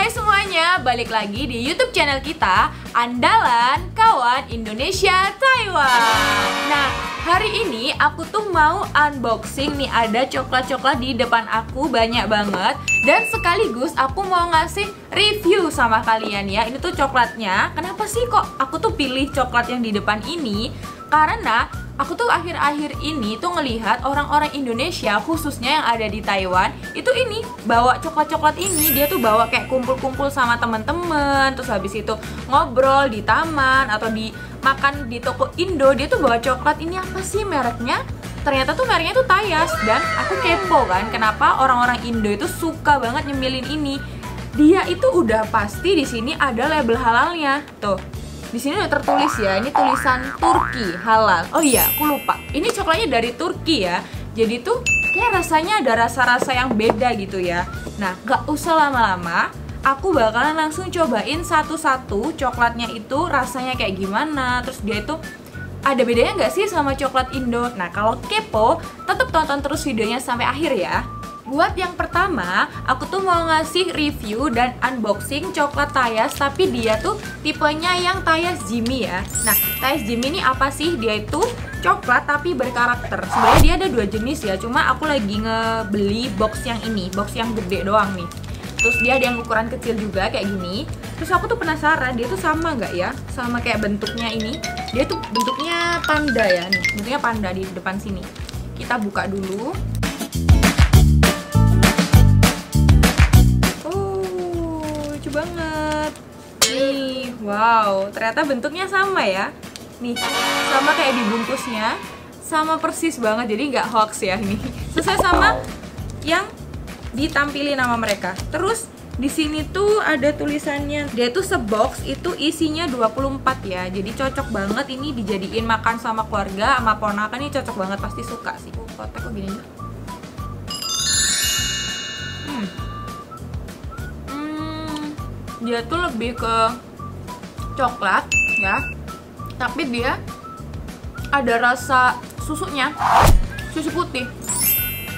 Hai semuanya, balik lagi di YouTube channel kita Andalan Kawan Indonesia Taiwan. Nah, hari ini aku tuh mau unboxing nih ada coklat-coklat di depan aku banyak banget dan sekaligus aku mau ngasih review sama kalian ya. Ini tuh coklatnya. Kenapa sih kok aku tuh pilih coklat yang di depan ini? Karena aku tuh akhir-akhir ini tuh ngelihat orang-orang Indonesia khususnya yang ada di Taiwan itu ini bawa coklat-coklat ini dia tuh bawa kayak kumpul-kumpul sama temen-temen terus habis itu ngobrol di taman atau di makan di toko Indo dia tuh bawa coklat ini apa sih mereknya? Ternyata tuh mereknya tuh Tayas dan aku kepo kan kenapa orang-orang Indo itu suka banget nyemilin ini. Dia itu udah pasti di sini ada label halalnya. Tuh di sini udah tertulis ya, ini tulisan Turki halal. Oh iya, aku lupa. Ini coklatnya dari Turki ya. Jadi tuh kayak rasanya ada rasa-rasa yang beda gitu ya. Nah, gak usah lama-lama. Aku bakalan langsung cobain satu-satu coklatnya itu rasanya kayak gimana. Terus dia itu ada bedanya nggak sih sama coklat Indo? Nah, kalau kepo, tetap tonton terus videonya sampai akhir ya. Buat yang pertama, aku tuh mau ngasih review dan unboxing coklat Tayas Tapi dia tuh tipenya yang Tayas Jimmy ya. Nah, Tayas Jimmy ini apa sih? Dia itu coklat tapi berkarakter. Sebenarnya dia ada dua jenis ya Cuma aku lagi ngebeli box yang ini Box yang gede doang nih. Terus dia ada yang ukuran kecil juga kayak gini. Terus aku tuh penasaran dia tuh sama nggak ya? Sama kayak bentuknya ini. Dia tuh bentuknya panda ya nih. Bentuknya panda di depan sini. Kita buka dulu Nih, wow, ternyata bentuknya sama ya. Nih, sama kayak dibungkusnya Sama persis banget, jadi nggak hoax ya ini. Sesuai sama yang ditampilin nama mereka. Terus di sini tuh ada tulisannya. Dia tuh sebox itu isinya 24 ya. Jadi cocok banget ini dijadiin makan sama keluarga sama ponakan ini cocok banget pasti suka sih. Kotak kok dia tuh lebih ke coklat ya. Tapi dia ada rasa susunya susu putih.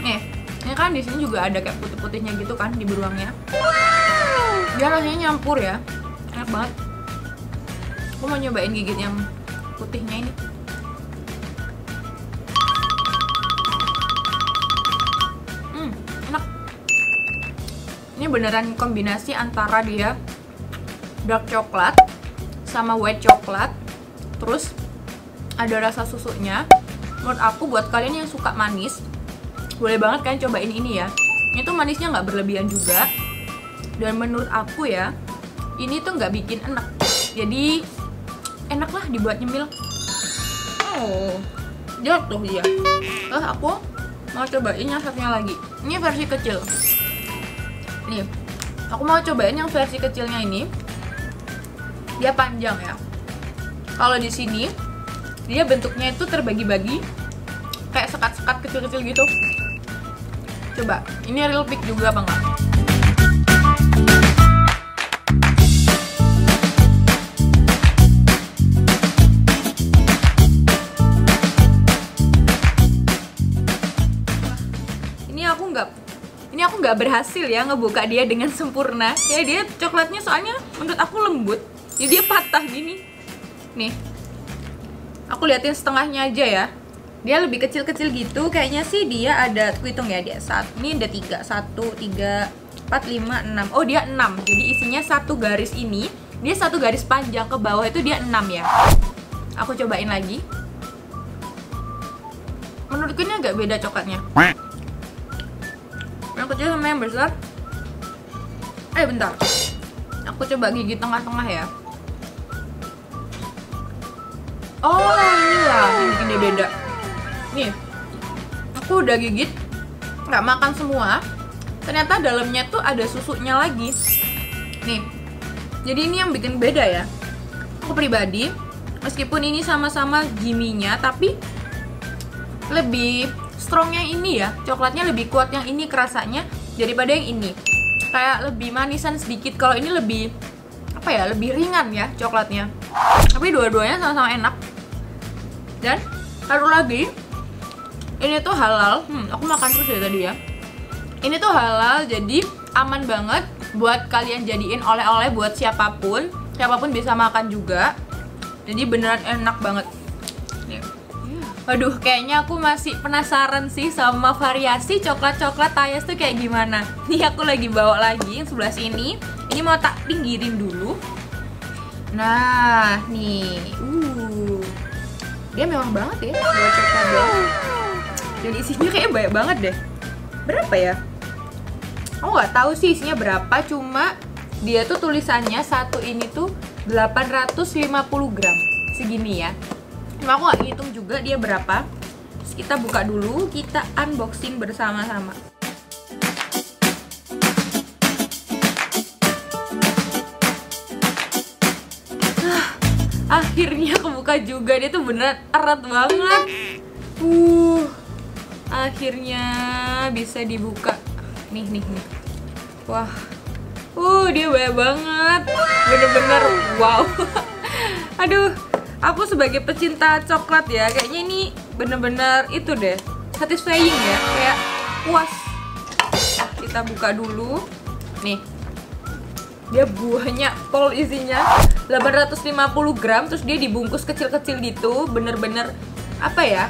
Nih ini kan di sini juga ada kayak putih-putihnya gitu kan di beruangnya. Dia rasanya nyampur ya enak banget. Aku mau nyobain gigit yang putihnya ini. Hmm enak. Ini beneran kombinasi antara dia dark coklat sama white coklat. Terus ada rasa susunya. Menurut aku buat kalian yang suka manis boleh banget kalian cobain ini ya. Ini tuh manisnya nggak berlebihan juga. Dan menurut aku ya ini tuh nggak bikin enak. Jadi enak lah dibuat nyemil. Oh jatuh dia. Eh aku mau cobain yang satunya lagi. Ini versi kecil. Nih aku mau cobain yang versi kecilnya ini dia panjang ya. Kalau di sini dia bentuknya itu terbagi-bagi kayak sekat-sekat kecil-kecil gitu. Coba ini real pick juga apa enggak? Ini aku nggak ini aku nggak berhasil ya ngebuka dia dengan sempurna. Ya dia coklatnya soalnya menurut aku lembut jadi dia patah gini. Nih. Aku liatin setengahnya aja ya. Dia lebih kecil-kecil gitu. Kayaknya sih dia ada aku hitung ya dia saat ini ada tiga. Satu tiga empat lima enam. Oh dia enam. Jadi isinya satu garis ini dia satu garis panjang. Ke bawah itu dia enam ya. Aku cobain lagi. Menurutku ini agak beda coklatnya. Yang kecil sama yang besar. Eh bentar. Aku coba gigi tengah-tengah ya Oh ini lah yang bikin dia beda. Nih. Aku udah gigit. Nggak makan semua. Ternyata dalamnya tuh ada susunya lagi. Nih. Jadi ini yang bikin beda ya. Aku pribadi Meskipun ini sama-sama Jimmy-nya Tapi Lebih strongnya ini ya. Coklatnya lebih kuat yang ini kerasanya Daripada yang ini. Kayak lebih manisan sedikit. Kalau ini lebih apa ya lebih ringan ya coklatnya. Tapi dua-duanya sama-sama enak dan satu lagi ini tuh halal hmm, aku makan terus ya tadi ya ini tuh halal jadi aman banget buat kalian jadiin oleh-oleh buat siapa pun siapa pun bisa makan juga jadi beneran enak banget. Waduh, kayaknya aku masih penasaran sih sama variasi coklat-coklat Tayas tuh kayak gimana. Nih aku lagi bawa lagi yang sebelah sini. Ini mau tak pinggirin dulu. Nah, nih. Uh. Dia memang banget ya doang. Dan isinya kayak banyak banget deh. Berapa ya? Aku nggak tahu sih isinya berapa, cuma dia tuh tulisannya satu ini tuh 850 gram segini ya cuma aku nggak hitung juga dia berapa Terus kita buka dulu kita unboxing bersama-sama akhirnya kebuka juga dia tuh beneran erat banget. Uh akhirnya bisa dibuka. Nih nih nih. Wah. Uh dia banyak banget. Bener-bener wow. Aduh aku sebagai pecinta coklat ya kayaknya ini bener-bener itu deh satisfying ya. Kayak puas. Kita buka dulu. Nih. Dia buahnya pol isinya 850 gram terus dia dibungkus kecil-kecil gitu bener-bener apa ya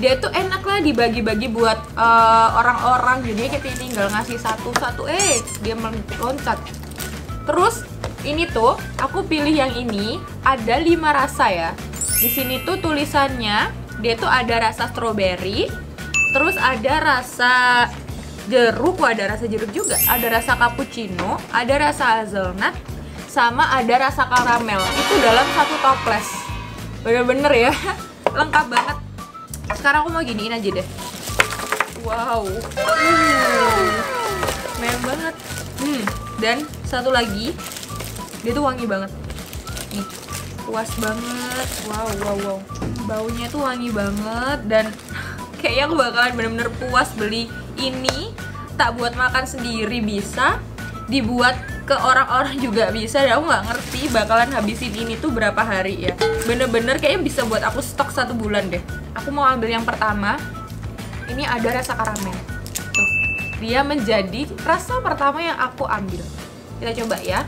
dia tuh enak lah dibagi-bagi buat uh, orang-orang. Jadi kita tinggal ngasih satu-satu eh dia meloncat. Terus ini tuh aku pilih yang ini ada lima rasa ya. Di sini tuh tulisannya dia tuh ada rasa strawberry terus ada rasa jeruk ada rasa jeruk juga. Ada rasa cappuccino ada rasa hazelnut sama ada rasa karamel. Itu dalam satu toples. Bener-bener ya. Lengkap banget. Sekarang aku mau giniin aja deh. Wow. Mewah banget. Hmm. Dan satu lagi. Dia tuh wangi banget. Nih puas banget. Wow wow wow. Baunya tuh wangi banget dan kayaknya aku bakalan bener-bener puas beli ini. Tak buat makan sendiri bisa dibuat ke orang-orang juga bisa. Dan aku nggak ngerti bakalan habisin ini tuh berapa hari ya. Bener-bener kayaknya bisa buat aku stok satu bulan deh. Aku mau ambil yang pertama. Ini ada rasa karamel. Tuh. Dia menjadi rasa pertama yang aku ambil. Kita coba ya.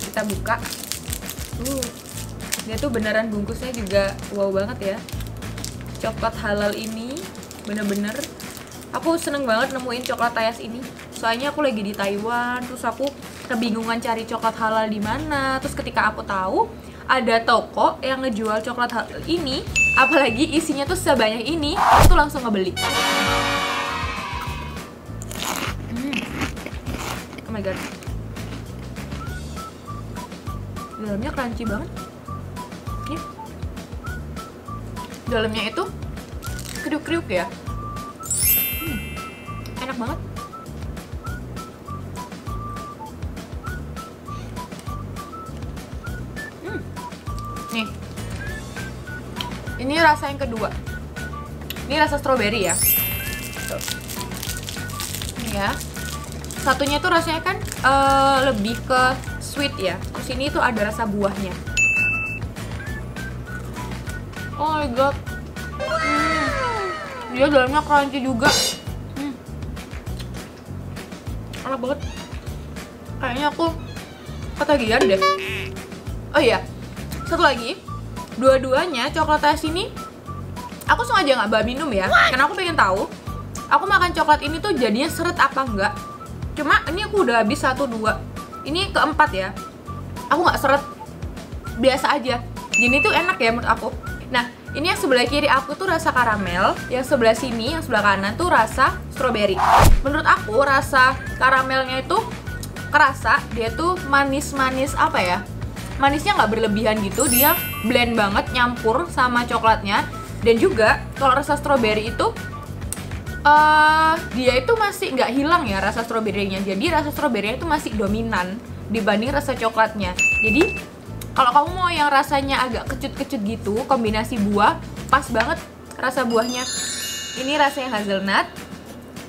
Kita buka. Uh dia tuh beneran bungkusnya juga wow banget ya. Coklat halal ini bener-bener. Aku seneng banget nemuin coklat tayas ini soalnya aku lagi di Taiwan terus aku kebingungan cari coklat halal di mana. Terus ketika aku tahu ada toko yang ngejual coklat halal ini apalagi isinya tuh sebanyak ini aku tuh langsung ngebeli. Hmm. oh my god. Dalamnya crunchy banget. Dalamnya itu kriuk-kriuk ya. Hmm, enak banget nih. Ini rasa yang kedua. Ini rasa strawberry ya. Tuh. ya. Satunya tuh rasanya kan uh, lebih ke sweet ya. Terus ini tuh ada rasa buahnya. Oh my god. Hmm. dia dalamnya crunchy juga. Hmm. enak banget. Kayaknya aku ketagihan deh. Oh iya satu lagi dua-duanya coklat es ini aku sengaja nggak bawa minum ya karena aku pengen tahu aku makan coklat ini tuh jadinya seret apa enggak cuma ini aku udah habis satu dua. Ini keempat ya. Aku nggak seret. Biasa aja. Jadi itu enak ya menurut aku. Nah ini yang sebelah kiri aku tuh rasa karamel yang sebelah sini yang sebelah kanan tuh rasa strawberry. Menurut aku rasa karamelnya itu kerasa dia tuh manis-manis apa ya manisnya nggak berlebihan gitu dia blend banget nyampur sama coklatnya. Dan juga kalau rasa strawberry itu uh, dia itu masih nggak hilang ya rasa stroberinya jadi rasa stroberinya itu masih dominan dibanding rasa coklatnya. Jadi kalau kamu mau yang rasanya agak kecut-kecut gitu kombinasi buah pas banget rasa buahnya. Ini rasanya hazelnut.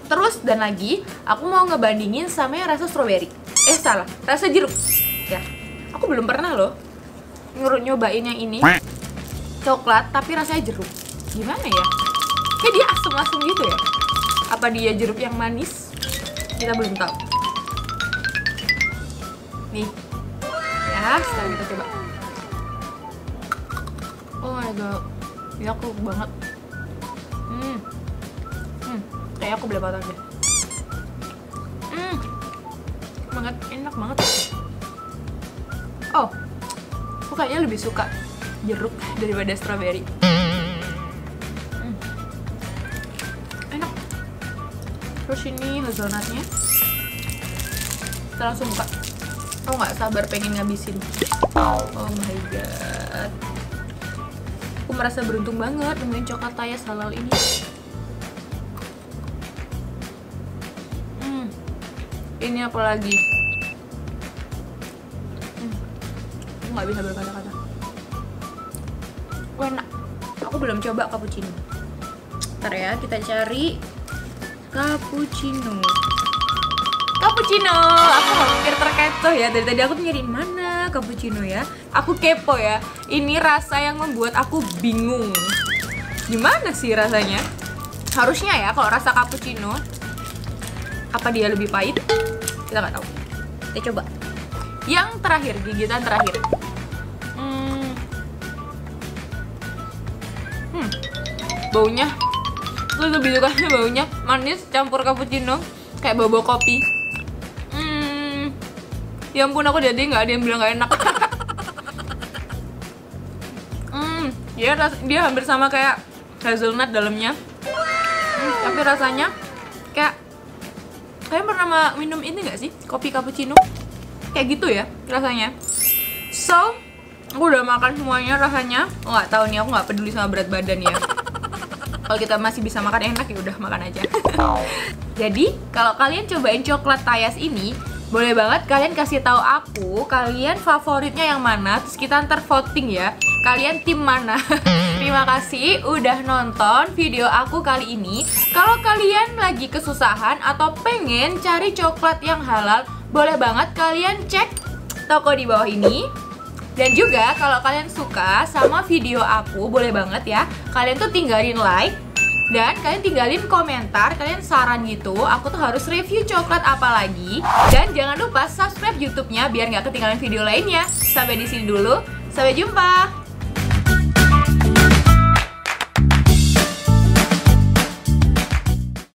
Terus dan lagi aku mau ngebandingin sama yang rasa strawberry. Eh salah rasa jeruk aku belum pernah loh ngurut nyobain yang ini coklat tapi rasanya jeruk. Gimana ya? Kayak dia asem-asem gitu ya? Apa dia jeruk yang manis? Kita belum tahu. Nih. Ya sekarang kita coba. Oh my god. Ya aku banget. Hmm. Hmm. Kayak aku beli deh hmm. Banget. Enak banget aku kayaknya lebih suka jeruk daripada strawberry. Hmm. enak. Terus ini hazelnutnya. Kita langsung buka. Aku nggak sabar pengen ngabisin. Oh my god. Aku merasa beruntung banget nemuin coklat tayas halal ini. Hmm. Ini apa lagi nggak bisa berkata-kata. Enak aku belum coba cappuccino. Ntar ya kita cari cappuccino. Cappuccino! Aku nggak mikir terkecoh ya. Dari tadi aku tuh nyariin mana cappuccino ya? Aku kepo ya. Ini rasa yang membuat aku bingung. Gimana sih rasanya? Harusnya ya kalau rasa cappuccino apa dia lebih pahit? Kita nggak tahu. Kita coba yang terakhir gigitan terakhir. Hmm. Hmm. baunya. Lu lebih suka baunya manis campur cappuccino kayak bobo kopi. Hmm. Ya ampun aku jadi nggak ada yang bilang nggak enak. Hmm. Dia dia hampir sama kayak hazelnut dalamnya. Hmm, tapi rasanya kayak kalian pernah minum ini nggak sih? Kopi cappuccino kayak gitu ya rasanya. So aku udah makan semuanya rasanya. Nggak tahu nih aku nggak peduli sama berat badan ya. Kalau kita masih bisa makan enak ya udah makan aja. Jadi kalau kalian cobain coklat tayas ini boleh banget kalian kasih tahu aku kalian favoritnya yang mana terus kita ntar voting ya. Kalian tim mana? Terima kasih udah nonton video aku kali ini. Kalau kalian lagi kesusahan atau pengen cari coklat yang halal boleh banget kalian cek toko di bawah ini. Dan juga kalau kalian suka sama video aku, boleh banget ya. Kalian tuh tinggalin like dan kalian tinggalin komentar, kalian saran gitu. Aku tuh harus review coklat apa lagi. Dan jangan lupa subscribe youtube-nya biar nggak ketinggalan video lainnya. Sampai di sini dulu, sampai jumpa